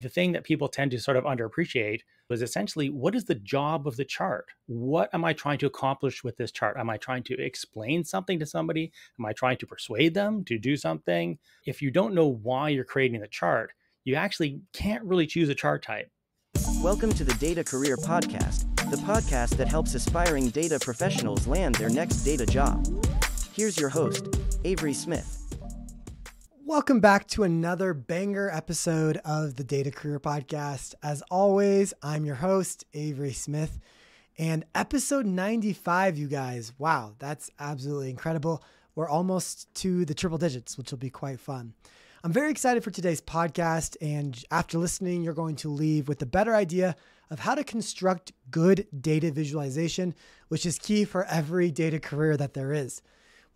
The thing that people tend to sort of underappreciate was essentially what is the job of the chart? What am I trying to accomplish with this chart? Am I trying to explain something to somebody? Am I trying to persuade them to do something? If you don't know why you're creating the chart, you actually can't really choose a chart type. Welcome to the Data Career Podcast, the podcast that helps aspiring data professionals land their next data job. Here's your host, Avery Smith. Welcome back to another banger episode of the Data Career Podcast. As always, I'm your host, Avery Smith, and episode 95, you guys. Wow, that's absolutely incredible. We're almost to the triple digits, which will be quite fun. I'm very excited for today's podcast, and after listening, you're going to leave with a better idea of how to construct good data visualization, which is key for every data career that there is.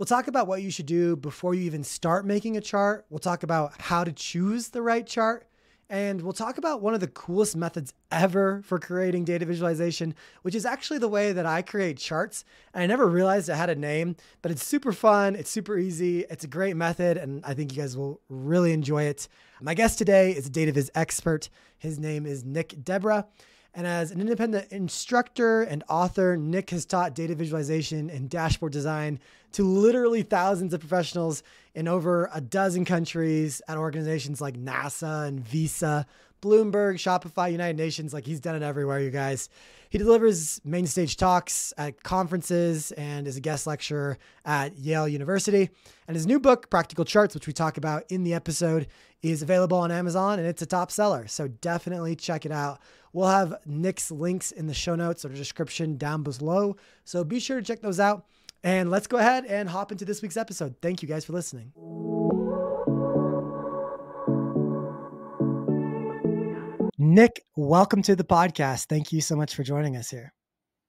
We'll talk about what you should do before you even start making a chart. We'll talk about how to choose the right chart. And we'll talk about one of the coolest methods ever for creating data visualization, which is actually the way that I create charts. And I never realized it had a name, but it's super fun. It's super easy. It's a great method. And I think you guys will really enjoy it. My guest today is a data viz expert. His name is Nick Desbarats. And as an independent instructor and author, Nick has taught data visualization and dashboard design to literally thousands of professionals in over a dozen countries at organizations like NASA and Visa, Bloomberg, Shopify, United Nations. Like he's done it everywhere, you guys. He delivers main stage talks at conferences and is a guest lecturer at Yale University. And his new book, Practical Charts, which we talk about in the episode, is available on Amazon and it's a top seller. So definitely check it out. We'll have Nick's links in the show notes or description down below. So be sure to check those out. And let's go ahead and hop into this week's episode. Thank you guys for listening. Nick, welcome to the podcast. Thank you so much for joining us here.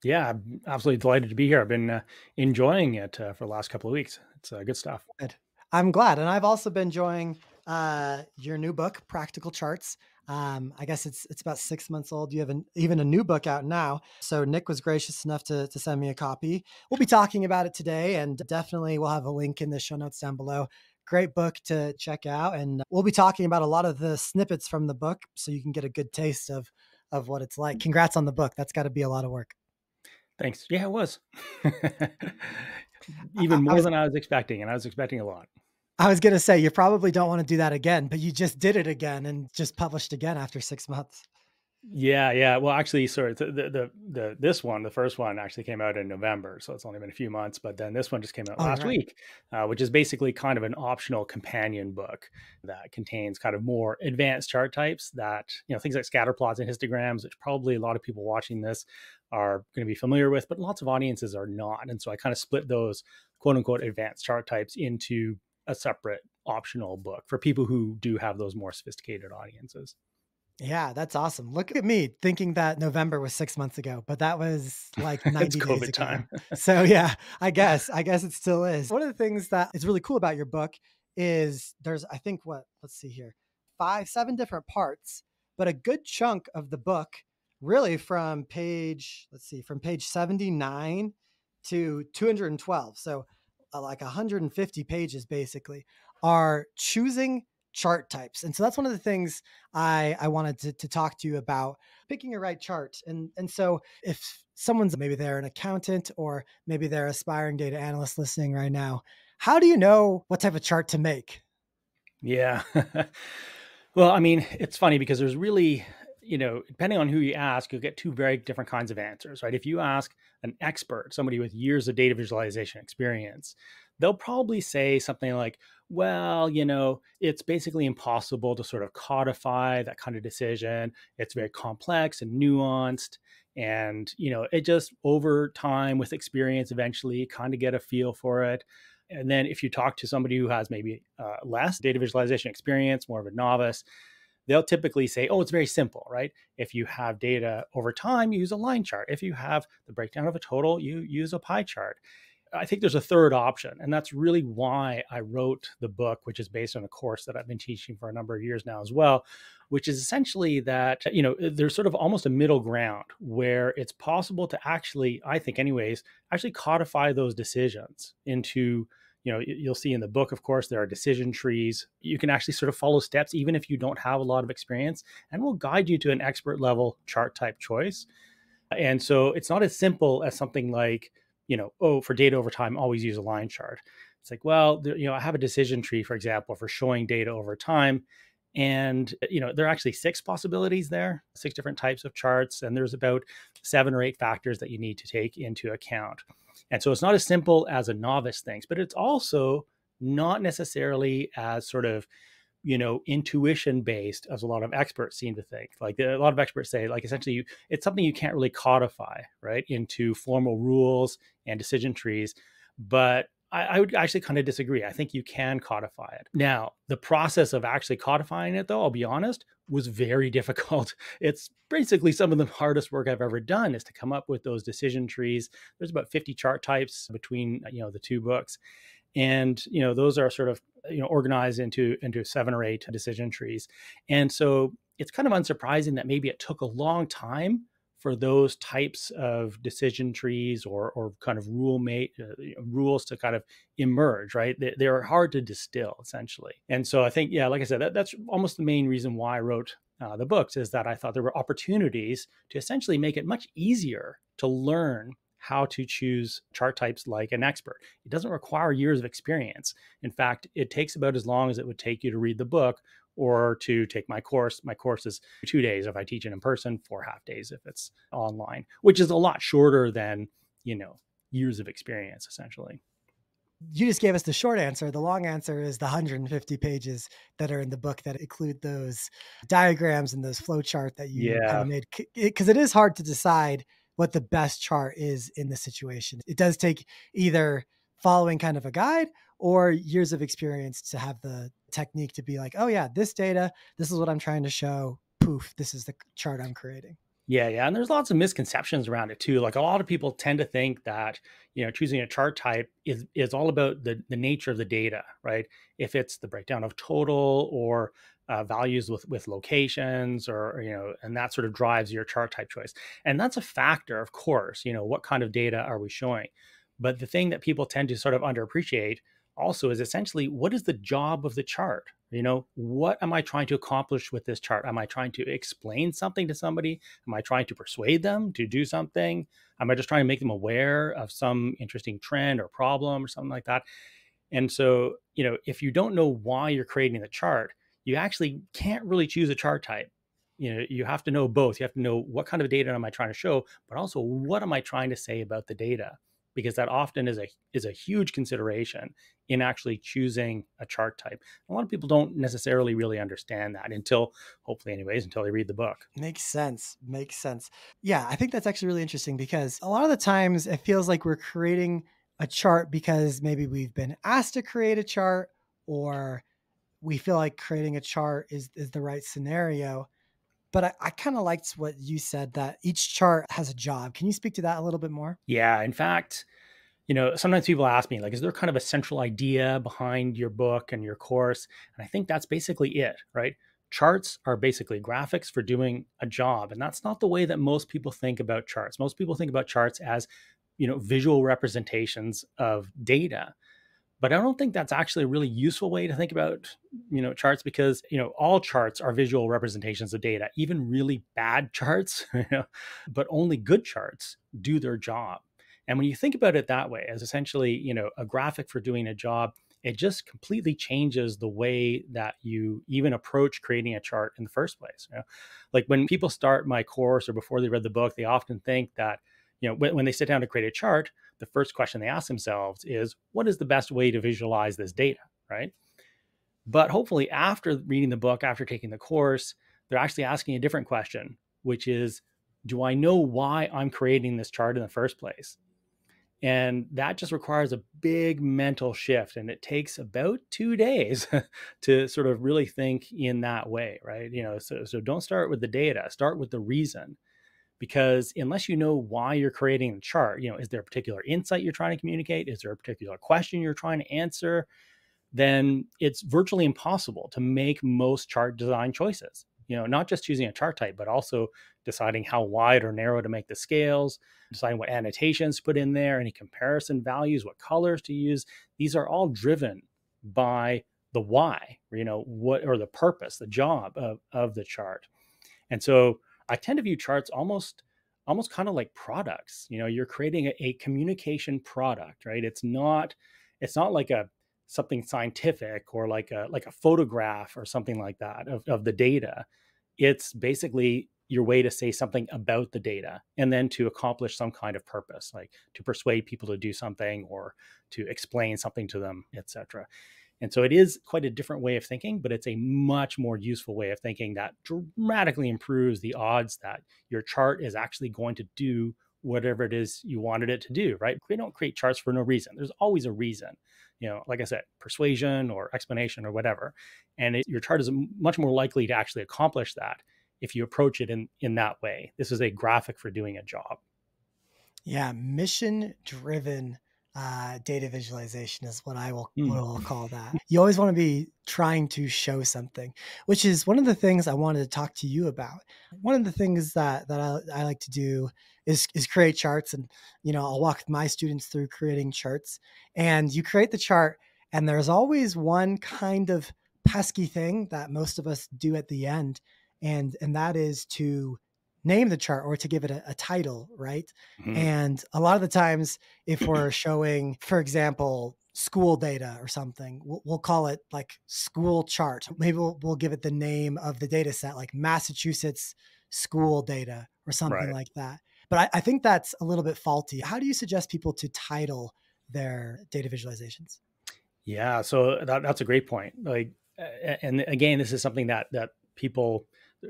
Yeah, I'm absolutely delighted to be here. I've been uh, enjoying it uh, for the last couple of weeks. It's uh, good stuff. Good. I'm glad. And I've also been enjoying uh, your new book, Practical Charts. Um, I guess it's it's about six months old. You have an, even a new book out now. So Nick was gracious enough to, to send me a copy. We'll be talking about it today, and definitely we'll have a link in the show notes down below great book to check out. And we'll be talking about a lot of the snippets from the book so you can get a good taste of of what it's like. Congrats on the book. That's got to be a lot of work. Thanks. Yeah, it was. Even more I was, than I was expecting, and I was expecting a lot. I was going to say you probably don't want to do that again, but you just did it again and just published again after 6 months. Yeah, yeah. Well, actually, sorry, the, the the this one, the first one, actually came out in November, so it's only been a few months. But then this one just came out oh, last right. week, uh, which is basically kind of an optional companion book that contains kind of more advanced chart types that you know things like scatter plots and histograms, which probably a lot of people watching this are going to be familiar with, but lots of audiences are not. And so I kind of split those quote unquote advanced chart types into a separate optional book for people who do have those more sophisticated audiences. Yeah, that's awesome. Look at me thinking that November was six months ago, but that was like 90 days ago. Time. so yeah, I guess, I guess it still is. One of the things that is really cool about your book is there's, I think what, let's see here, five, seven different parts, but a good chunk of the book really from page, let's see, from page 79 to 212. So uh, like 150 pages basically are choosing chart types. And so that's one of the things I, I wanted to, to talk to you about picking a right chart. And, and so if someone's maybe they're an accountant or maybe they're aspiring data analyst listening right now, how do you know what type of chart to make? Yeah. well, I mean, it's funny because there's really, you know, depending on who you ask, you'll get two very different kinds of answers, right? If you ask an expert, somebody with years of data visualization experience, they'll probably say something like, well, you know, it's basically impossible to sort of codify that kind of decision. It's very complex and nuanced. And, you know, it just over time with experience, eventually kind of get a feel for it. And then if you talk to somebody who has maybe uh, less data visualization experience, more of a novice, they'll typically say, oh, it's very simple, right? If you have data over time, you use a line chart. If you have the breakdown of a total, you use a pie chart. I think there's a third option. And that's really why I wrote the book, which is based on a course that I've been teaching for a number of years now as well, which is essentially that, you know, there's sort of almost a middle ground where it's possible to actually, I think, anyways, actually codify those decisions into you know you'll see in the book of course there are decision trees. You can actually sort of follow steps even if you don't have a lot of experience and we'll guide you to an expert level chart type choice. And so it's not as simple as something like you know oh for data over time always use a line chart. It's like well you know i have a decision tree for example for showing data over time and uh, you know there are actually six possibilities there six different types of charts and there's about seven or eight factors that you need to take into account. And so it's not as simple as a novice thinks, but it's also not necessarily as sort of you know intuition based as a lot of experts seem to think. Like a lot of experts say like essentially you, it's something you can't really codify right into formal rules and decision trees. But I, I would actually kind of disagree. I think you can codify it. Now, the process of actually codifying it, though, I'll be honest, was very difficult. It's basically some of the hardest work I've ever done is to come up with those decision trees. There's about 50 chart types between uh, you know the two books, and you know those are sort of you know organized into into seven or eight decision trees. And so it's kind of unsurprising that maybe it took a long time for those types of decision trees or, or kind of rule mate uh, rules to kind of emerge, right? They, they're hard to distill essentially. And so I think, yeah, like I said, that, that's almost the main reason why I wrote uh, the books is that I thought there were opportunities to essentially make it much easier to learn how to choose chart types like an expert. It doesn't require years of experience. In fact, it takes about as long as it would take you to read the book or to take my course. My course is two days if I teach it in person, four half days if it's online, which is a lot shorter than, you know, years of experience essentially. You just gave us the short answer. The long answer is the 150 pages that are in the book that include those diagrams and those flow chart that you yeah. kind of made. Because it is hard to decide what the best chart is in the situation. It does take either following kind of a guide or years of experience to have the technique to be like, oh yeah, this data, this is what I'm trying to show. Poof, this is the chart I'm creating. Yeah, yeah, and there's lots of misconceptions around it too. Like a lot of people tend to think that you know choosing a chart type is is all about the the nature of the data, right? If it's the breakdown of total or uh, values with with locations or you know and that sort of drives your chart type choice and that's a factor of course you know what kind of data are we showing but the thing that people tend to sort of underappreciate also is essentially what is the job of the chart? You know, what am I trying to accomplish with this chart? Am I trying to explain something to somebody? Am I trying to persuade them to do something? Am I just trying to make them aware of some interesting trend or problem or something like that? And so, you know, if you don't know why you're creating the chart, you actually can't really choose a chart type. You know, you have to know both. You have to know what kind of data am I trying to show, but also what am I trying to say about the data? Because that often is a is a huge consideration in actually choosing a chart type. A lot of people don't necessarily really understand that until hopefully anyways until they read the book. Makes sense. Makes sense. Yeah, I think that's actually really interesting because a lot of the times it feels like we're creating a chart because maybe we've been asked to create a chart or we feel like creating a chart is is the right scenario but I, I kind of liked what you said that each chart has a job. Can you speak to that a little bit more? Yeah. In fact, you know, sometimes people ask me, like, is there kind of a central idea behind your book and your course? And I think that's basically it, right? Charts are basically graphics for doing a job. And that's not the way that most people think about charts. Most people think about charts as, you know, visual representations of data but i don't think that's actually a really useful way to think about you know charts because you know all charts are visual representations of data even really bad charts but only good charts do their job and when you think about it that way as essentially you know a graphic for doing a job it just completely changes the way that you even approach creating a chart in the first place you know? like when people start my course or before they read the book they often think that you know when, when they sit down to create a chart the first question they ask themselves is what is the best way to visualize this data? Right? But hopefully after reading the book after taking the course they're actually asking a different question which is do i know why i'm creating this chart in the first place? And that just requires a big mental shift and it takes about two days to sort of really think in that way right? You know so, so don't start with the data start with the reason because unless you know why you're creating the chart, you know, is there a particular insight you're trying to communicate? Is there a particular question you're trying to answer? Then it's virtually impossible to make most chart design choices you know, not just choosing a chart type, but also deciding how wide or narrow to make the scales, deciding what annotations to put in there, any comparison values, what colors to use. These are all driven by the why, you know, what or the purpose, the job of, of the chart. And so I tend to view charts almost almost kind of like products. You know, you're creating a, a communication product, right? It's not it's not like a something scientific or like a like a photograph or something like that of, of the data. It's basically your way to say something about the data and then to accomplish some kind of purpose like to persuade people to do something or to explain something to them etc and so it is quite a different way of thinking, but it's a much more useful way of thinking that dramatically improves the odds that your chart is actually going to do whatever it is you wanted it to do, right? We don't create charts for no reason. There's always a reason, you know, like I said, persuasion or explanation or whatever. And it, your chart is much more likely to actually accomplish that if you approach it in in that way. This is a graphic for doing a job. Yeah, mission driven uh, data visualization is what I will mm. what I'll call that. You always want to be trying to show something, which is one of the things I wanted to talk to you about. One of the things that that I, I like to do is is create charts, and you know I'll walk my students through creating charts. And you create the chart, and there's always one kind of pesky thing that most of us do at the end, and and that is to name the chart or to give it a, a title, right? Mm-hmm. And a lot of the times, if we're showing, for example, school data or something, we'll, we'll call it like school chart. Maybe we'll, we'll, give it the name of the data set, like Massachusetts school data or something right. like that. But I, I think that's a little bit faulty. How do you suggest people to title their data visualizations? Yeah, so that, that's a great point. Like, and again, this is something that that people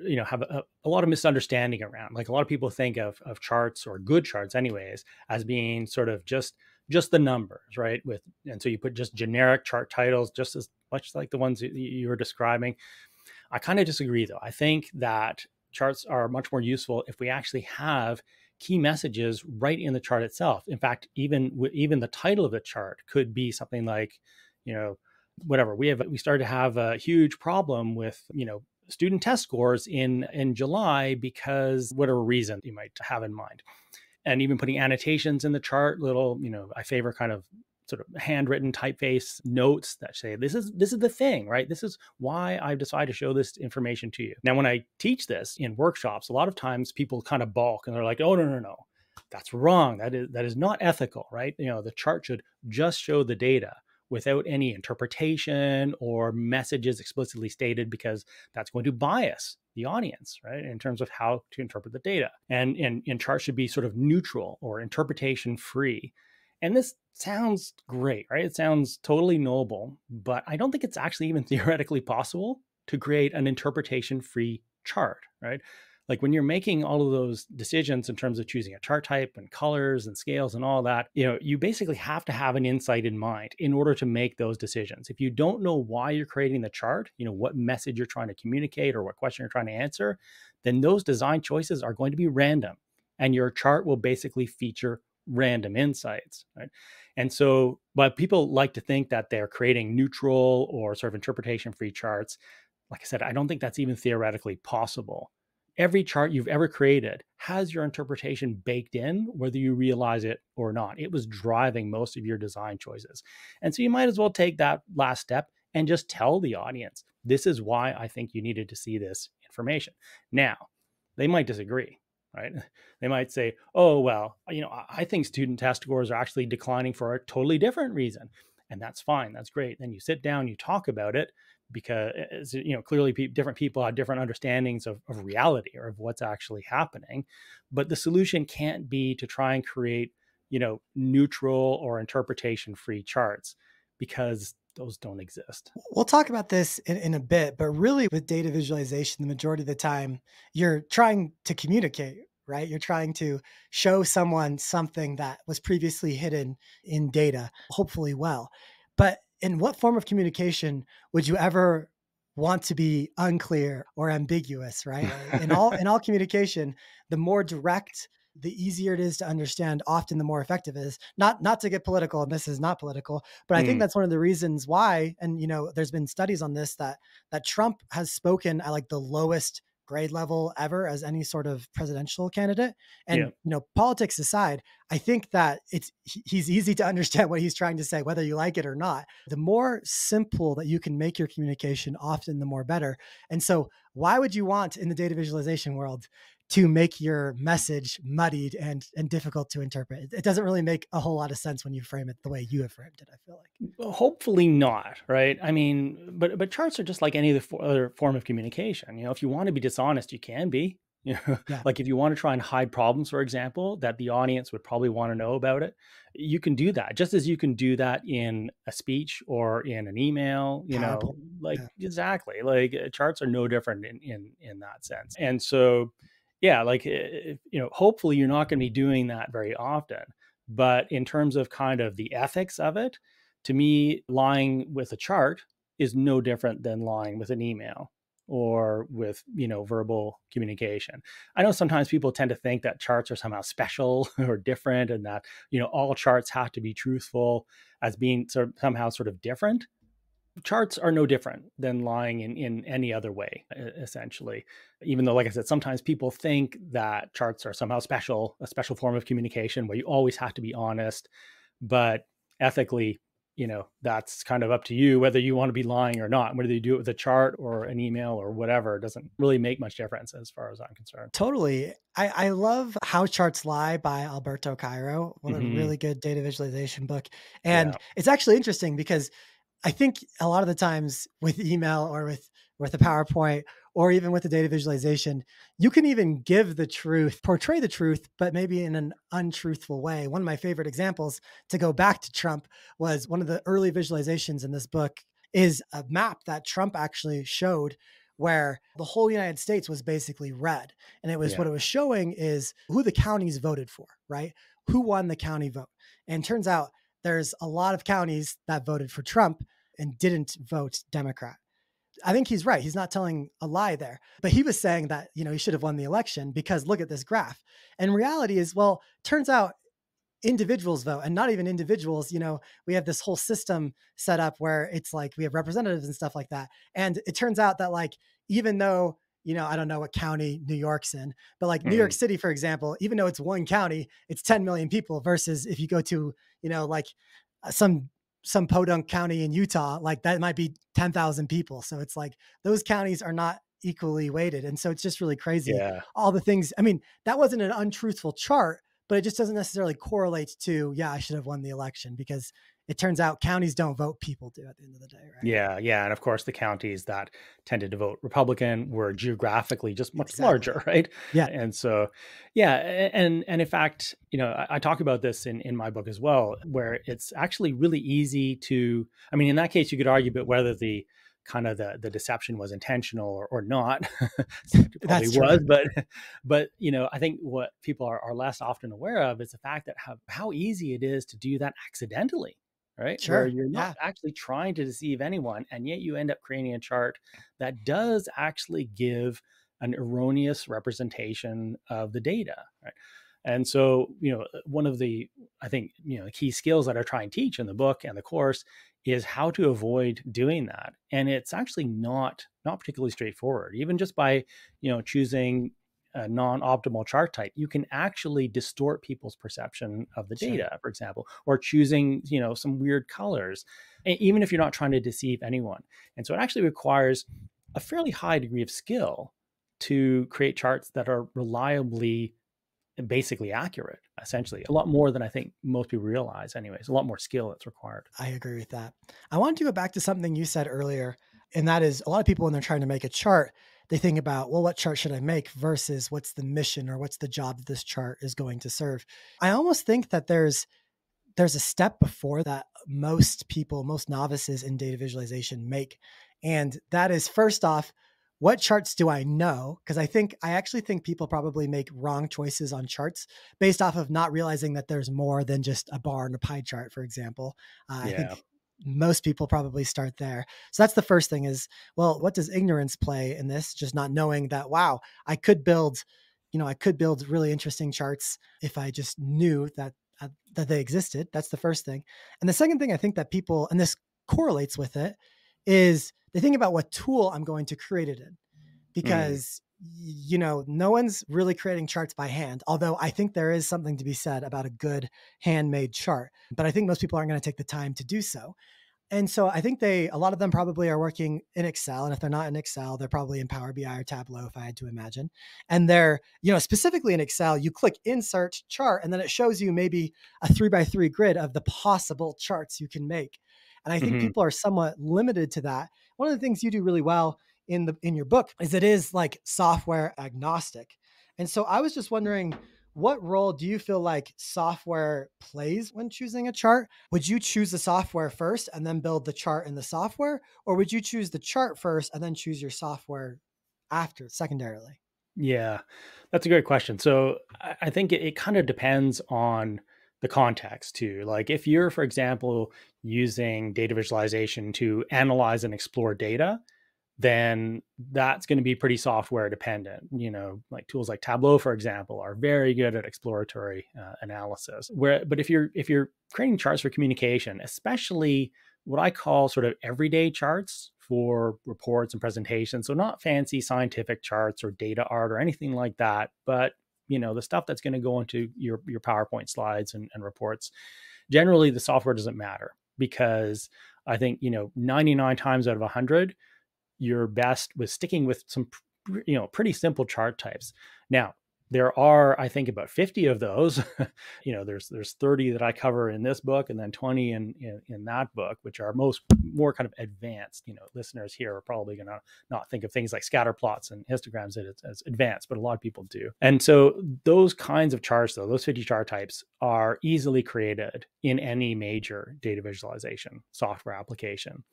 you know have a, a, lot of misunderstanding around like a lot of people think of of charts or good charts anyways as being sort of just just the numbers right with and so you put just generic chart titles just as much like the ones you were describing. I kind of disagree though. I think that charts are much more useful if we actually have key messages right in the chart itself. In fact even even the title of the chart could be something like you know whatever. We have we started to have a huge problem with you know student test scores in in July because whatever reason you might have in mind. And even putting annotations in the chart, little, you know, I favor kind of sort of handwritten typeface notes that say this is this is the thing right? This is why i've decided to show this information to you. Now when i teach this in workshops a lot of times people kind of balk and they're like oh no no no. That's wrong. That is that is not ethical right? You know the chart should just show the data without any interpretation or messages explicitly stated because that's going to bias the audience, right, in terms of how to interpret the data. And, and, and charts should be sort of neutral or interpretation free. And this sounds great, right? It sounds totally noble, but I don't think it's actually even theoretically possible to create an interpretation free chart, right? Like when you're making all of those decisions in terms of choosing a chart type and colors and scales and all that you know you basically have to have an insight in mind in order to make those decisions. If you don't know why you're creating the chart you know what message you're trying to communicate or what question you're trying to answer then those design choices are going to be random and your chart will basically feature random insights right? And so but people like to think that they're creating neutral or sort of interpretation free charts. Like i said i don't think that's even theoretically possible every chart you've ever created has your interpretation baked in, whether you realize it or not. It was driving most of your design choices. And so you might as well take that last step and just tell the audience, this is why I think you needed to see this information. Now, they might disagree, right? They might say, oh, well, you know, I think student test scores are actually declining for a totally different reason. And that's fine. That's great. Then you sit down, you talk about it because eh, eh, you know clearly pe- different people have different understandings of, of reality or of what's actually happening but the solution can't be to try and create you know neutral or interpretation free charts because those don't exist. We'll talk about this in, in a bit, but really with data visualization, the majority of the time you're trying to communicate, right? You're trying to show someone something that was previously hidden in data, hopefully well. But in what form of communication would you ever want to be unclear or ambiguous right in all in all communication the more direct the easier it is to understand, often the more effective it is. Not not to get political, and this is not political, but I think Mm. that's one of the reasons why. And you know, there's been studies on this that that Trump has spoken at like the lowest grade level ever as any sort of presidential candidate. And Yeah. you know, politics aside, I think that it's he's easy to understand what he's trying to say, whether you like it or not. The more simple that you can make your communication, often the more better. And so, why would you want in the data visualization world to make your message muddied and and difficult to interpret? It, it doesn't really make a whole lot of sense when you frame it the way you have framed it. I feel like. Hopefully not right i mean but but charts are just like any other form of communication you know if you want to be dishonest you can be you know Yeah. like if you want to try and hide problems for example that the audience would probably want to know about it you can do that just as you can do that in a speech or in an email you know like yeah. exactly like charts are no different in in in that sense and so yeah like uh, you know hopefully you're not going to be doing that very often but in terms of kind of the ethics of it to me, lying with a chart is no different than lying with an email or with you know verbal communication. I know sometimes people tend to think that charts are somehow special or different, and that you know all charts have to be truthful as being sort of somehow sort of different. Charts are no different than lying in, in any other way, essentially. Even though, like I said, sometimes people think that charts are somehow special, a special form of communication where you always have to be honest. But ethically, you know that's kind of up to you whether you want to be lying or not whether you do it with a chart or an email or whatever it doesn't really make much difference as far as i'm concerned Totally. I, I love How Charts Lie by Alberto Cairo. What Mhm. a really good data visualization book. And Yeah. it's actually interesting because I think a lot of the times with email or with with a PowerPoint or even with the data visualization, you can even give the truth, portray the truth, but maybe in an untruthful way. One of my favorite examples to go back to Trump was one of the early visualizations in this book is a map that Trump actually showed where the whole United States was basically red. And it was Yeah. what it was showing is who the counties voted for, right? Who won the county vote. And turns out there's a lot of counties that voted for Trump and didn't vote Democrat. I think he's right. He's not telling a lie there. But he was saying that, you know, he should have won the election because look at this graph. And reality is, well, turns out individuals vote and not even individuals you know we have this whole system set up where it's like we have representatives and stuff like that and it turns out that like even though you know i don't know what county new york's in but like new york mm. city for example even though it's one county it's 10 million people versus if you go to you know like uh, some some podunk county in utah like that might be 10,000 people so it's like those counties are not equally weighted and so it's just really crazy yeah all the things. I mean, that wasn't an untruthful chart, but it just doesn't necessarily correlate to, yeah, I should have won the election because it turns out counties don't vote, people do at the end of the day, right? yeah yeah and of course the counties that tended to vote republican were geographically just much Exactly. larger right Yeah. and so yeah and and in fact you know I, I talk about this in in my book as well where it's actually really easy to i mean in that case you could argue about whether the kind of the the deception was intentional or, or not it probably true. was but but you know i think what people are, are less often aware of is the fact that how, how easy it is to do that accidentally right? Sure, where you're not actually trying to deceive anyone and yet you end up creating a chart that does actually give an erroneous representation of the data right? And so you know one of the i think you know the key skills that i try and teach in the book and the course is how to avoid doing that and it's actually not not particularly straightforward even just by you know choosing a non-optimal chart type you can actually distort people's perception of the Sure. data for example or choosing you know some weird colors even if you're not trying to deceive anyone and so it actually requires a fairly high degree of skill to create charts that are reliably and basically accurate essentially a lot more than i think most people realize anyways a lot more skill that's required I agree with that. I want to go back to something you said earlier, and that is a lot of people when they're trying to make a chart, they think about, well, what chart should I make versus what's the mission or what's the job that this chart is going to serve. I almost think that there's there's a step before that most people, most novices in data visualization make. And that is first off, what charts do I know? Because I think I actually think people probably make wrong choices on charts based off of not realizing that there's more than just a bar and a pie chart, for example. Uh, I Yeah. think most people probably start there. So that's the first thing is, well, what does ignorance play in this? Just not knowing that, wow, I could build you know, I could build really interesting charts if I just knew that uh, that they existed. That's the first thing. And the second thing I think that people and this correlates with it is they think about what tool I'm going to create it in. Mm. Because you know, no one's really creating charts by hand, although I think there is something to be said about a good handmade chart. But I think most people aren't going to take the time to do so. And so I think they, a lot of them probably are working in Excel. And if they're not in Excel, they're probably in Power BI or Tableau, if I had to imagine. And they're, you know, specifically in Excel, you click insert chart, and then it shows you maybe a three by three grid of the possible charts you can make. And I think mm-hmm. people are somewhat limited to that. One of the things you do really well in the in your book is it is like software agnostic. And so I was just hmm. wondering what role do you feel like software plays when choosing a chart? Would you choose the software first and then build the chart in the software? Or would you choose the chart first and then choose your software after, secondarily? Yeah, that's a great question. So I think it, it kind of depends on the context too. Like if you're, for example, using data visualization to analyze and explore data, then that's going to be pretty software dependent. You know, like tools like Tableau, for example, are very good at exploratory uh, analysis. Where, but if you're if you're creating charts for communication, especially what I call sort of everyday charts for reports and presentations, so not fancy scientific charts or data art or anything like that, but you know the stuff that's going to go into your your PowerPoint slides and, and reports. Generally, the software doesn't matter because I think you know 99 times out of 100 you're best with sticking with some you know pretty simple chart types. Now there are i think about 50 of those. You know there's there's 30 that i cover in this book and then 20 in, in, in that book which are most more kind of advanced. You know listeners here are probably going to not think of things like scatter plots and histograms as, as advanced but a lot of people do. And so those kinds of charts though those 50 chart types are easily created in any major data visualization software application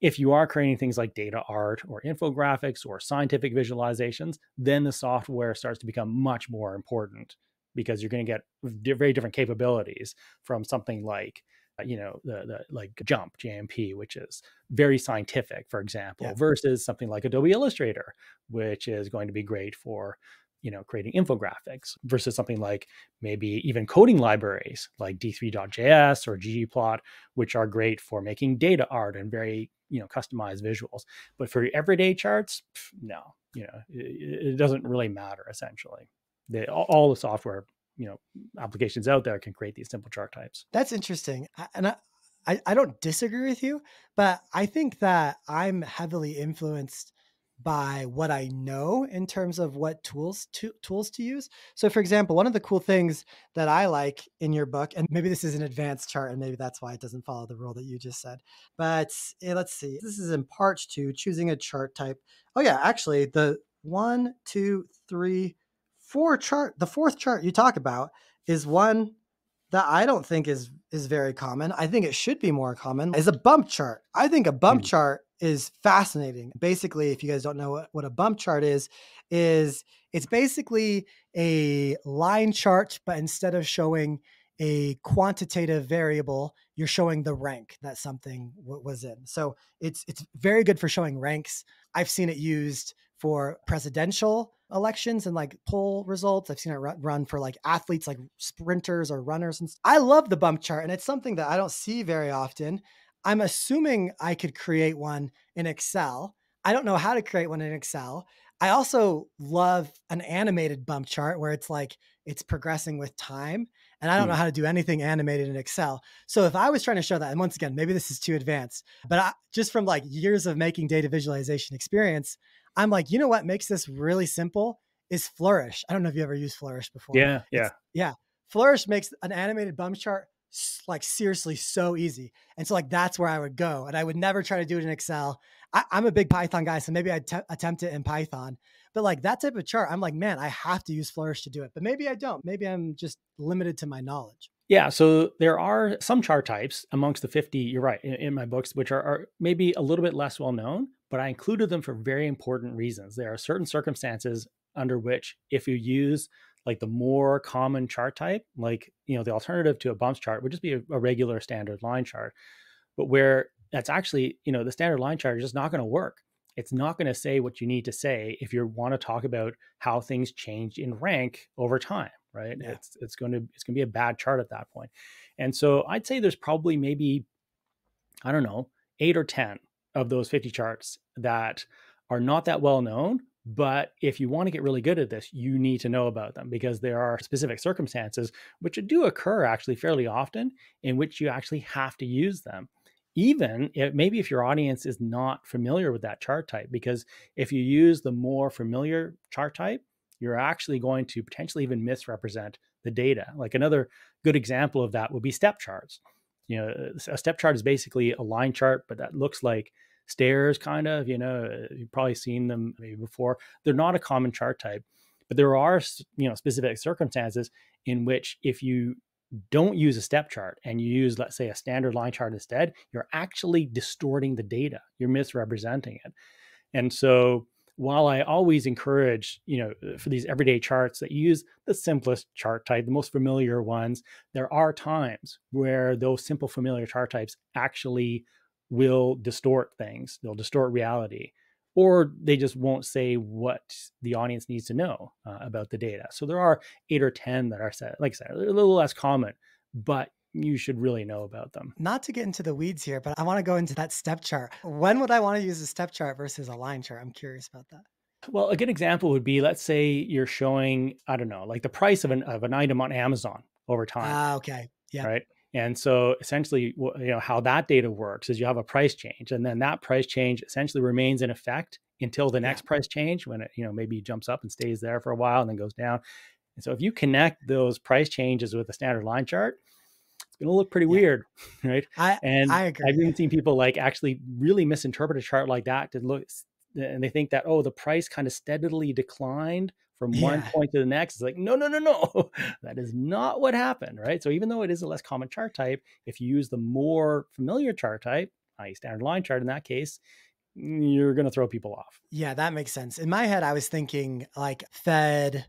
if you are creating things like data art or infographics or scientific visualizations, then the software starts to become much more important because you're going to get very different capabilities from something like uh, you know the, the like jump jmp which is very scientific for example yeah. versus something like adobe illustrator which is going to be great for you know creating infographics versus something like maybe even coding libraries like d3.js or ggplot which are great for making data art and very you know customized visuals. But for everyday charts no you know it, it doesn't really matter essentially. They, all, all, the software you know applications out there can create these simple chart types. That's interesting and I, I, I don't disagree with you but i think that i'm heavily influenced by what I know in terms of what tools to tools to use. So for example, one of the cool things that I like in your book, and maybe this is an advanced chart, and maybe that's why it doesn't follow the rule that you just said. But eh, let's see. This is in part two, choosing a chart type. Oh yeah, actually the one, two, three, four chart, the fourth chart you talk about is one that I don't think is is very common. I think it should be more common. Is a bump chart. I think a bump mm. chart is fascinating. Basically, if you guys don't know what, what a bump chart is, is it's basically a line chart, but instead of showing a quantitative variable, you're showing the rank that something w- was in. So it's it's very good for showing ranks. I've seen it used for presidential elections and like poll results. I've seen it run for like athletes, like sprinters or runners. And I love the bump chart, and it's something that I don't see very often. I'm assuming I could create one in Excel. I don't know how to create one in Excel. I also love an animated bump chart where it's like it's progressing with time. And I don't hmm. know how to do anything animated in Excel. So if I was trying to show that, and once again, maybe this is too advanced, but I, just from like years of making data visualization experience, I'm like, you know what makes this really simple is Flourish. I don't know if you ever used Flourish before. Yeah, yeah, it's, yeah. Flourish makes an animated bump chart like seriously so easy. And so like that's where I would go. And I would never try to do it in Excel. I, am a big Python guy, so maybe I'd te- attempt it in Python. But like that type of chart, I'm like, man, I have to use Flourish to do it. But maybe I don't. Maybe I'm just limited to my knowledge. Yeah, so there are some chart types amongst the 50, you're right, in, in my books, which are, are, maybe a little bit less well known, but I included them for very important reasons. There are certain circumstances under which, if you use like the more common chart type, like, you know, the alternative to a bumps chart would just be a, a regular standard line chart, but where that's actually, you know, the standard line chart is just not going to work. it's not going to say what you need to say if you want to talk about how things change in rank over time, right? Yeah. It's it's going to it's going to be a bad chart at that point. And so I'd say there's probably maybe I don't know, 8 or 10 of those 50 charts that are not that well known, but if you want to get really good at this, you need to know about them because there are specific circumstances which do occur actually fairly often in which you actually have to use them. Even if maybe if your audience is not familiar with that chart type, because if you use the more familiar chart type, you're actually going to potentially even misrepresent the data. Like another good example of that would be step charts. You know, a step chart is basically a line chart, but that looks like stairs, kind of. You know, uh, you've probably seen them maybe before. They're not a common chart type, but there are you know specific circumstances in which if you don't use a step chart and you use let's say a standard line chart instead you're actually distorting the data you're misrepresenting it and so while i always encourage you know uh, for these everyday charts that you use the simplest chart type the most familiar ones there are times where those simple familiar chart types actually will distort things, they'll distort reality, or they just won't say what the audience needs to know uh, about the data. So there are eight or 10 that are set, like I said, a little less common, but you should really know about them. Not to get into the weeds here, but I want to go into that step chart. When would I want to use a step chart versus a line chart? I'm curious about that. Well, a good example would be let's say you're showing, I don't know, like the price of an, of an item on Amazon over time. Ah, okay. Yeah. Right. And so essentially, you know, how that data works is you have a price change, and then that price change essentially remains in effect until the next yeah. price change when it, you know, maybe jumps up and stays there for a while and then goes down. And so if you connect those price changes with a standard line chart, it's going to look pretty yeah. weird, right? I, and I agree. I've even seen people like actually really misinterpret a chart like that to look, and they think that oh, the price kind of steadily declined from yeah. one point to the next. It's like, no, no, no, no. that is not what happened, right? So even though it is a less common chart type, if you use the more familiar chart type, i.e. standard line chart in that case, you're going to throw people off. Yeah, that makes sense. In my head, I was thinking like Fed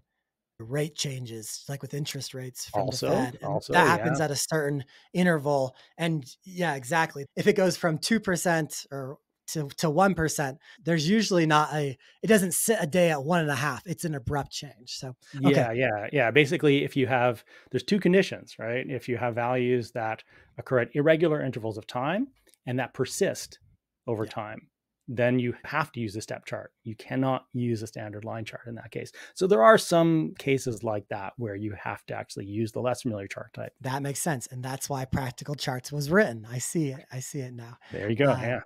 rate changes, like with interest rates from also, the Fed. Also, that happens yeah. at a certain interval. And yeah, exactly. If it goes from 2% or to, to 1%, there's usually not a, it doesn't sit a day at one and a half. It's an abrupt change. So, okay. yeah, yeah, yeah. Basically, if you have, there's two conditions, right? If you have values that occur at irregular intervals of time and that persist over yeah. time, then you have to use a step chart. You cannot use a standard line chart in that case. So there are some cases like that where you have to actually use the less familiar chart type. That makes sense. And that's why practical charts was written. I see it. I see it now. There you go. Uh, yeah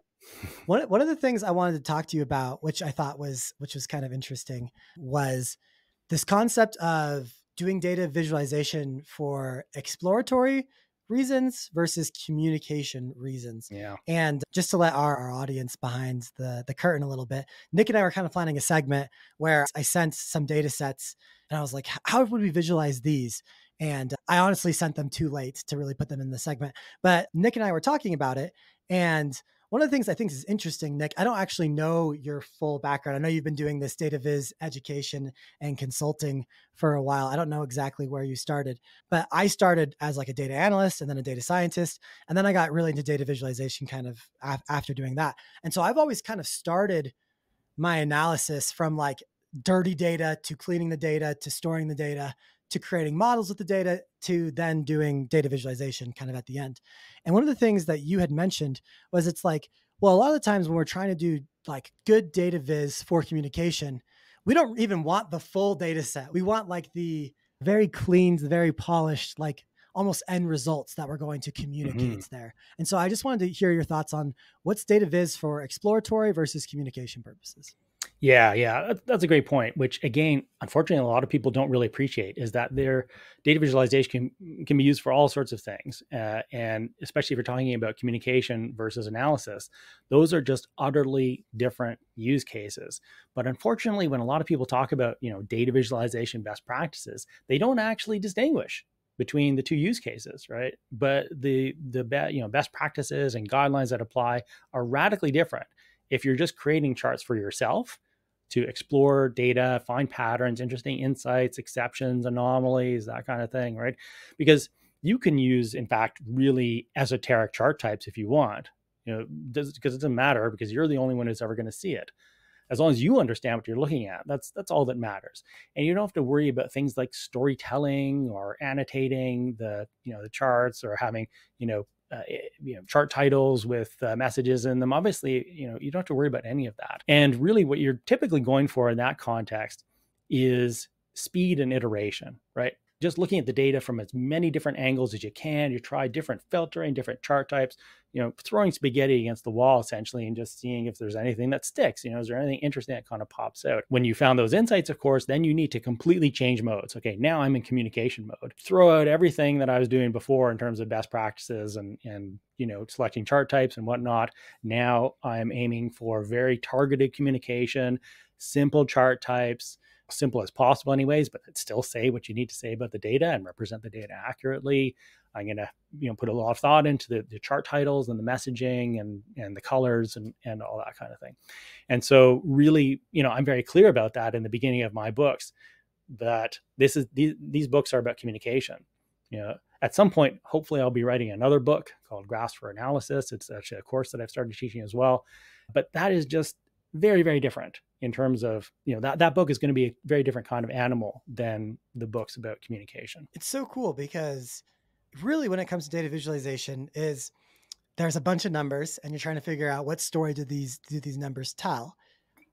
one one of the things I wanted to talk to you about, which I thought was which was kind of interesting, was this concept of doing data visualization for exploratory reasons versus communication reasons. Yeah. And just to let our, our audience behind the the curtain a little bit, Nick and I were kind of planning a segment where I sent some data sets and I was like, how would we visualize these? And I honestly sent them too late to really put them in the segment. But Nick and I were talking about it and one of the things I think is interesting, Nick, I don't actually know your full background. I know you've been doing this data viz education and consulting for a while. I don't know exactly where you started, but I started as like a data analyst and then a data scientist. And then I got really into data visualization kind of af- after doing that. And so I've always kind of started my analysis from like dirty data to cleaning the data to storing the data to creating models with the data to then doing data visualization kind of at the end. And one of the things that you had mentioned was it's like, well, a lot of the times when we're trying to do like good data viz for communication, we don't even want the full data set. We want like the very clean, very polished, like almost end results that we're going to communicate mm-hmm. there. And so I just wanted to hear your thoughts on what's data viz for exploratory versus communication purposes. Yeah, yeah, that's a great point. Which again, unfortunately, a lot of people don't really appreciate is that their data visualization can, can be used for all sorts of things, uh, and especially if you're talking about communication versus analysis, those are just utterly different use cases. But unfortunately, when a lot of people talk about you know data visualization best practices, they don't actually distinguish between the two use cases, right? But the the be, you know best practices and guidelines that apply are radically different. If you're just creating charts for yourself to explore data, find patterns, interesting insights, exceptions, anomalies, that kind of thing, right? Because you can use, in fact, really esoteric chart types if you want, you know, because it doesn't matter because you're the only one who's ever going to see it. as long as you understand what you're looking at, that's that's all that matters. And you don't have to worry about things like storytelling or annotating the you know the charts or having you know uh, eh, you know chart titles with uh, messages in them obviously you know you don't have to worry about any of that. And really what you're typically going for in that context is speed and iteration right just looking at the data from as many different angles as you can you try different filtering different chart types you know throwing spaghetti against the wall essentially and just seeing if there's anything that sticks you know is there anything interesting that kind of pops out? When you found those insights of course then you need to completely change modes. Okay now i'm in communication mode. Throw out everything that i was doing before in terms of best practices and and you know selecting chart types and whatnot. Now i'm aiming for very targeted communication simple chart types simple as possible anyways but still say what you need to say about the data and represent the data accurately I'm going to, you know, put a lot of thought into the, the, chart titles and the messaging and and the colors and and all that kind of thing. And so, really, you know, I'm very clear about that in the beginning of my books that this is these, these books are about communication. You know, at some point, hopefully, I'll be writing another book called Graphs for Analysis. It's actually a course that I've started teaching as well. But that is just very, very different in terms of, you know, that, that book is going to be a very different kind of animal than the books about communication. It's so cool because really when it comes to data visualization is there's a bunch of numbers and you're trying to figure out what story do these do these numbers tell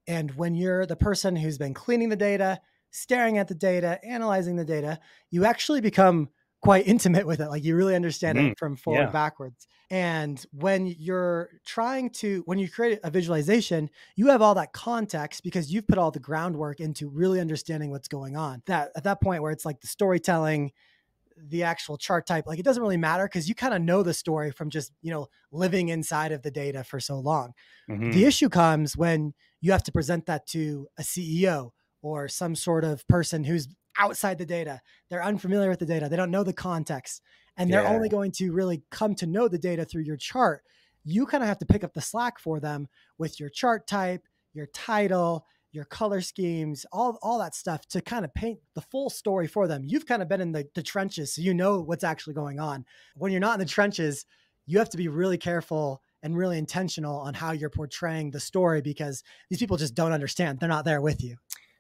and when you're the person who's been cleaning the data staring at the data analyzing the data you actually become quite intimate with it like you really understand mm, it from forward yeah. backwards and when you're trying to when you create a visualization you have all that context because you've put all the groundwork into really understanding what's going on that at that point where it's like the storytelling the actual chart type like it doesn't really matter because you kind of know the story from just you know living inside of the data for so long mm-hmm. the issue comes when you have to present that to a ceo or some sort of person who's outside the data they're unfamiliar with the data they don't know the context and they're yeah. only going to really come to know the data through your chart you kind of have to pick up the slack for them with your chart type your title your color schemes, all, all that stuff to kind of paint the full story for them. You've kind of been in the, the trenches, so you know what's actually going on. When you're not in the trenches, you have to be really careful and really intentional on how you're portraying the story because these people just don't understand. They're not there with you.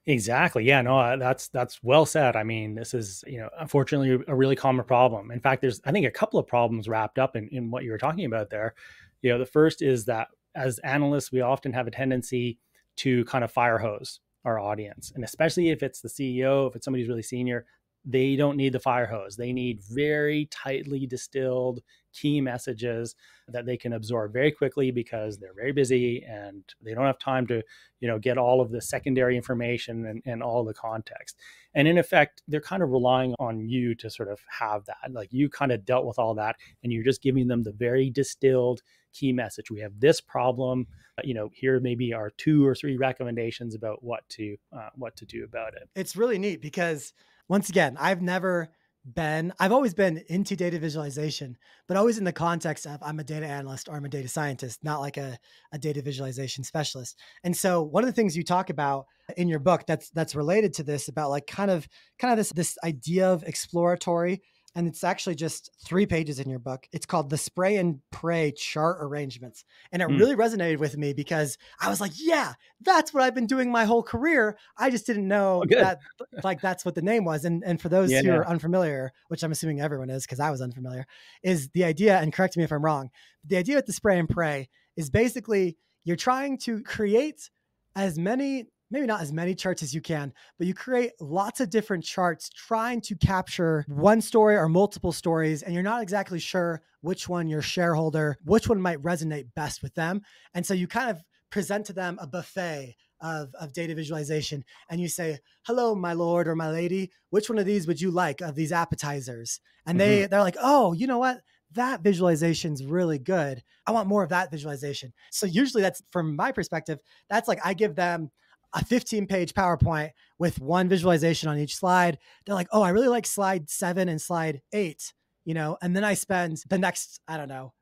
Exactly. Yeah, no, uh, that's that's well said. I mean, this is, you know, unfortunately a really common problem. In fact, there's I think a couple of problems wrapped up in, in what you were talking about there. You know, the first is that as analysts, we often have a tendency to kind of fire hose our audience. And especially if it's the CEO, if it's somebody who's really senior, they don't need the fire hose. They need very tightly distilled key messages that they can absorb very quickly because they're very busy and they don't have time to, you know, get all of the secondary information and, and all the context. And in effect, they're kind of relying on you to sort of have that. Like you kind of dealt with all that and you're just giving them the very distilled key message. We have this problem. You know, here maybe are two or three recommendations about what to uh, what to do about it. It's really neat because once again, I've never been I've always been into data visualization, but always in the context of I'm a data analyst or I'm a data scientist, not like a, a data visualization specialist. And so one of the things you talk about in your book that's that's related to this about like kind of kind of this this idea of exploratory and it's actually just three pages in your book. It's called The Spray and Pray Chart Arrangements. And it mm. really resonated with me because I was like, yeah, that's what I've been doing my whole career. I just didn't know oh, that like that's what the name was. And and for those yeah, who yeah. are unfamiliar, which I'm assuming everyone is because I was unfamiliar, is the idea, and correct me if I'm wrong, the idea with the spray and pray is basically you're trying to create as many maybe not as many charts as you can, but you create lots of different charts trying to capture one story or multiple stories, and you're not exactly sure which one your shareholder, which one might resonate best with them. And so you kind of present to them a buffet of, of data visualization and you say, hello, my lord or my lady, which one of these would you like of these appetizers? And they, mm-hmm. they're like, oh, you know what? that visualization is really good. I want more of that visualization. So usually that's from my perspective, that's like I give them a 15 page PowerPoint with one visualization on each slide. They're like, oh, I really like slide seven and slide eight, you know, and then I spend the next, I don't know,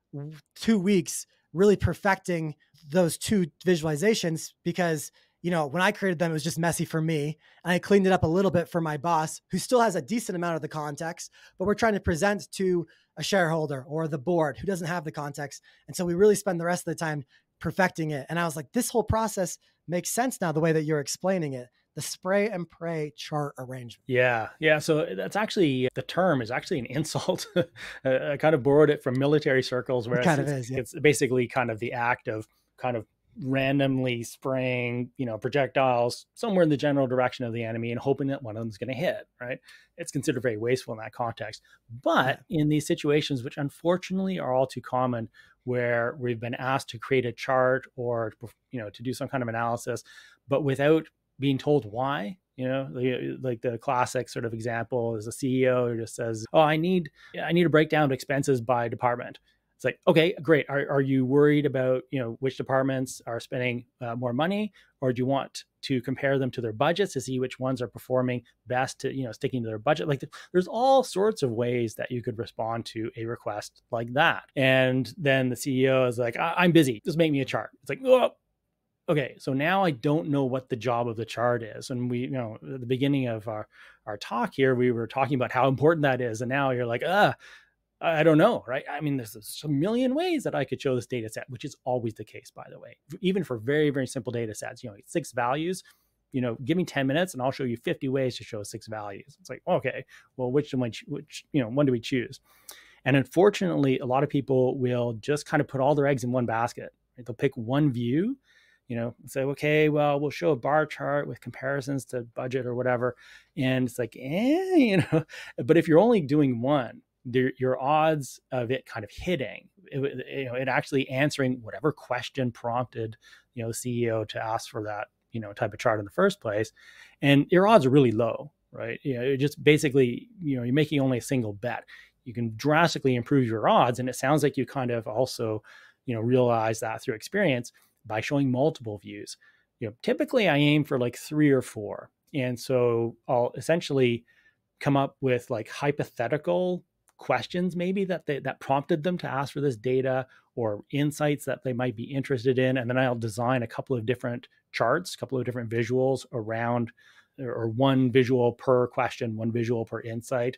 two weeks really perfecting those two visualizations because you know, when I created them, it was just messy for me. And I cleaned it up a little bit for my boss, who still has a decent amount of the context, but we're trying to present to a shareholder or the board who doesn't have the context. And so we really spend the rest of the time perfecting it. And I was like, this whole process makes sense now the way that you're explaining it the spray and pray chart arrangement. Yeah, yeah. So eh, that's actually the term is actually an insult. I kind of borrowed it from military circles, where it kind it's, of is. Yeah. It's basically kind of the act of kind of randomly spraying, you know, projectiles somewhere in the general direction of the enemy and hoping that one of them is going to hit, right? It's considered very wasteful in that context. But in these situations, which unfortunately are all too common, where we've been asked to create a chart or, you know, to do some kind of analysis, but without being told why, you know like the classic sort of example is a ceo who just says oh i need i need a breakdown of expenses by department it's like okay great. Are, are you worried about you know which departments are spending uh, more money or do you want to compare them to their budgets to see which ones are performing best to you know sticking to their budget? Like there's all sorts of ways that you could respond to a request like that. And then the ceo is like i'm busy. Just make me a chart. It's like oh okay so now i don't know what the job of the chart is. And we you know at the beginning of our our talk here we were talking about how important that is. And now you're like ah I don't know, right? I mean, there's a million ways that I could show this data set, which is always the case, by the way. Even for very, very simple data sets, you know, six values, you know, give me 10 minutes and I'll show you 50 ways to show six values. It's like, okay, well, which one, which, you know, when do we choose? And unfortunately, a lot of people will just kind of put all their eggs in one basket. Right? They'll pick one view, you know, say, okay, well, we'll show a bar chart with comparisons to budget or whatever. And it's like, eh, you know, but if you're only doing one, your odds of it kind of hitting, it, you know, it actually answering whatever question prompted, you know, CEO to ask for that, you know, type of chart in the first place, and your odds are really low, right? You know, just basically, you know, you're making only a single bet. You can drastically improve your odds, and it sounds like you kind of also, you know, realize that through experience by showing multiple views. You know, typically I aim for like three or four, and so I'll essentially come up with like hypothetical questions maybe that they, that prompted them to ask for this data or insights that they might be interested in and then i'll design a couple of different charts a couple of different visuals around or one visual per question one visual per insight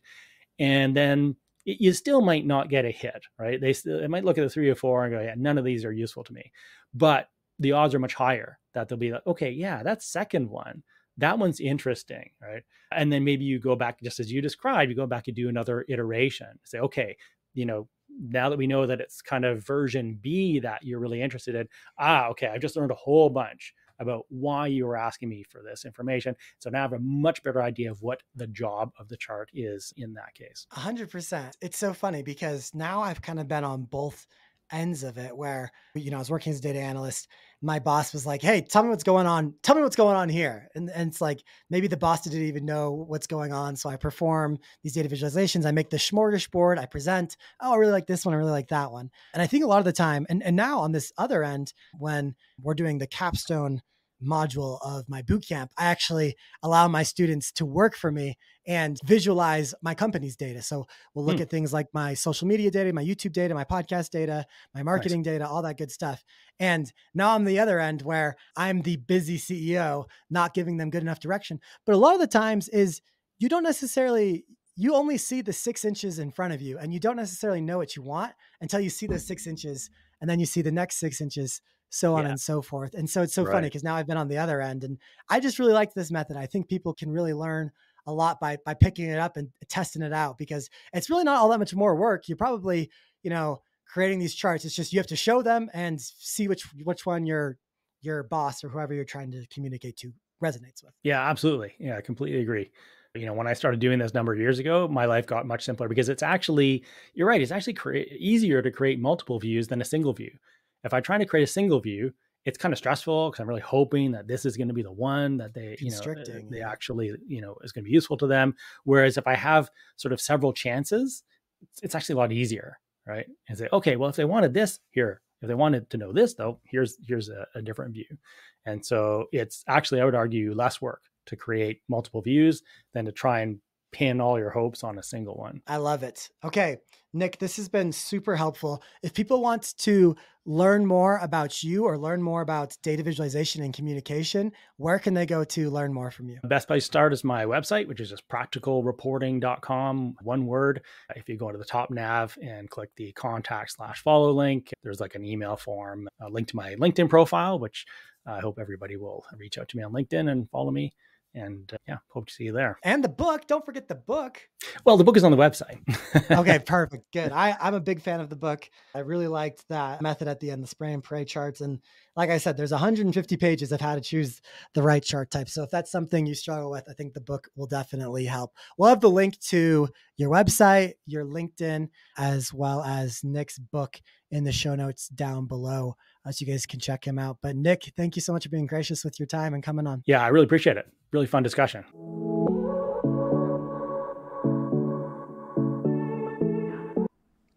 and then you still might not get a hit right? They, still, they might look at the three or four and go yeah none of these are useful to me. But the odds are much higher that they'll be like okay yeah that second one that one's interesting, right? And then maybe you go back, just as you described, you go back and do another iteration. Say, okay, you know, now that we know that it's kind of version B that you're really interested in, ah, okay, I've just learned a whole bunch about why you were asking me for this information. So now I have a much better idea of what the job of the chart is in that case. 100%. It's so funny because now I've kind of been on both ends of it where you know I was working as a data analyst. My boss was like, "Hey, tell me what's going on. Tell me what's going on here." And, and it's like maybe the boss didn't even know what's going on. So I perform these data visualizations. I make the smorgasbord. I present. Oh, I really like this one. I really like that one. And I think a lot of the time, and and now on this other end, when we're doing the capstone module of my bootcamp, I actually allow my students to work for me and visualize my company's data. So we'll look hmm. at things like my social media data, my YouTube data, my podcast data, my marketing nice. data, all that good stuff. And now I'm the other end where I'm the busy CEO, not giving them good enough direction. But a lot of the times is you don't necessarily you only see the six inches in front of you and you don't necessarily know what you want until you see the six inches and then you see the next six inches so on yeah. and so forth. And so it's so right. funny because now I've been on the other end and I just really like this method. I think people can really learn a lot by by picking it up and testing it out because it's really not all that much more work. You're probably, you know, creating these charts. It's just you have to show them and see which which one your your boss or whoever you're trying to communicate to resonates with. Yeah, absolutely. Yeah, I completely agree. You know, when I started doing this number of years ago, my life got much simpler because it's actually, you're right, it's actually cre- easier to create multiple views than a single view. If I try to create a single view, it's kind of stressful because I'm really hoping that this is going to be the one that they, you know, uh, they actually, you know, is going to be useful to them. Whereas if I have sort of several chances, it's, it's actually a lot easier, right? And say, okay, well, if they wanted this here, if they wanted to know this though, here's here's a, a different view. And so it's actually, I would argue, less work to create multiple views than to try and pin all your hopes on a single one. I love it. Okay, Nick, this has been super helpful. If people want to learn more about you or learn more about data visualization and communication, where can they go to learn more from you? The best place to start is my website, which is just practicalreporting.com, one word. If you go to the top nav and click the contact slash follow link, there's like an email form, a link to my LinkedIn profile, which I hope everybody will reach out to me on LinkedIn and follow me and uh, yeah, hope to see you there. And the book, don't forget the book. Well, the book is on the website. okay, perfect. Good. I, I'm a big fan of the book. I really liked that method at the end, the spray and pray charts. And like I said, there's 150 pages of how to choose the right chart type. So if that's something you struggle with, I think the book will definitely help. We'll have the link to your website, your LinkedIn, as well as Nick's book in the show notes down below uh, so you guys can check him out. But Nick, thank you so much for being gracious with your time and coming on. Yeah, I really appreciate it. Really fun discussion.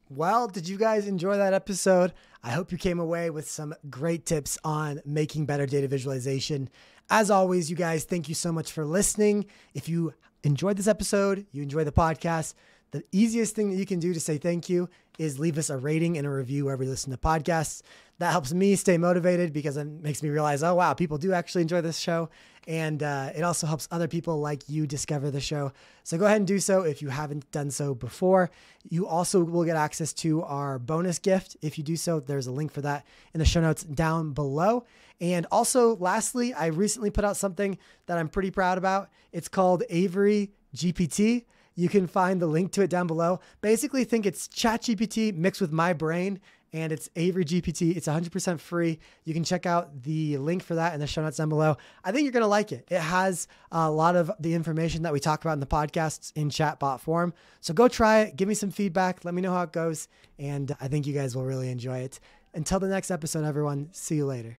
Well, did you guys enjoy that episode? I hope you came away with some great tips on making better data visualization. As always, you guys, thank you so much for listening. If you enjoyed this episode, you enjoy the podcast, the easiest thing that you can do to say thank you is leave us a rating and a review wherever you listen to podcasts. That helps me stay motivated because it makes me realize, oh, wow, people do actually enjoy this show. And uh, it also helps other people like you discover the show. So go ahead and do so if you haven't done so before. You also will get access to our bonus gift. If you do so, there's a link for that in the show notes down below. And also, lastly, I recently put out something that I'm pretty proud about. It's called Avery GPT. You can find the link to it down below. Basically, think it's ChatGPT mixed with my brain, and it's Avery GPT. It's 100% free. You can check out the link for that in the show notes down below. I think you're going to like it. It has a lot of the information that we talk about in the podcasts in chatbot form. So go try it. Give me some feedback. Let me know how it goes. And I think you guys will really enjoy it. Until the next episode, everyone, see you later.